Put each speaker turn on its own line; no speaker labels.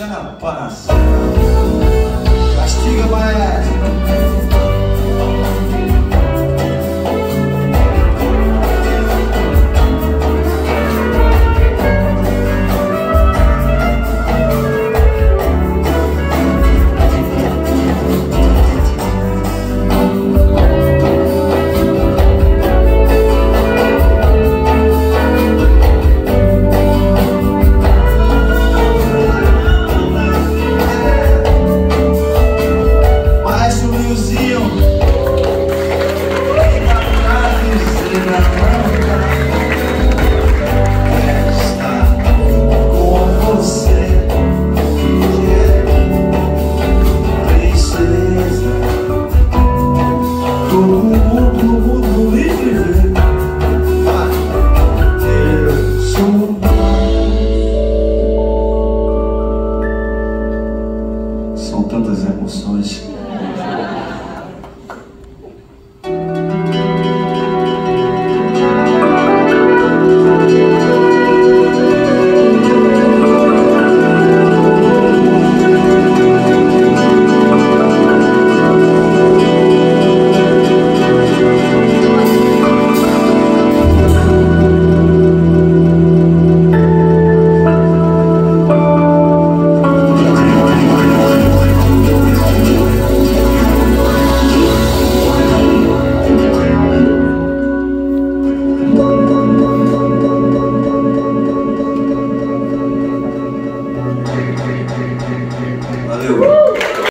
Chama para Castiga, Maestro. com tantas emoções.